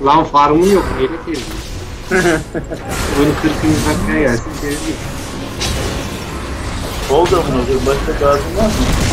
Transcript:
lá o faro um meu ele é Lan o único que sevdim? vai 40. dakikaya gelsin Foda-se, mas ele vai gazın var mı?